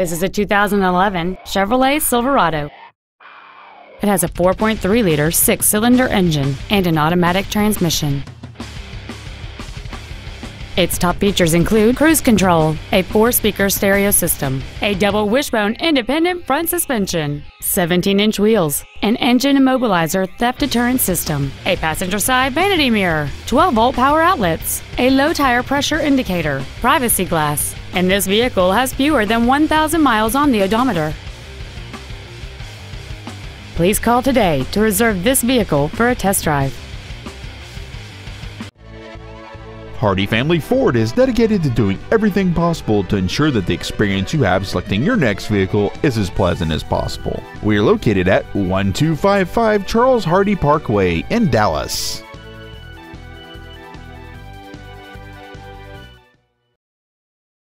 This is a 2011 Chevrolet Silverado. It has a 4.3 liter six cylinder engine and an automatic transmission. Its top features include cruise control, a four speaker stereo system, a double wishbone independent front suspension, 17 inch wheels, an engine immobilizer theft deterrent system, a passenger side vanity mirror, 12 volt power outlets, a low tire pressure indicator, privacy glass, and this vehicle has fewer than 1,000 miles on the odometer. Please call today to reserve this vehicle for a test drive. Hardy Family Ford is dedicated to doing everything possible to ensure that the experience you have selecting your next vehicle is as pleasant as possible. We are located at 1255 Charles Hardy Parkway in Dallas.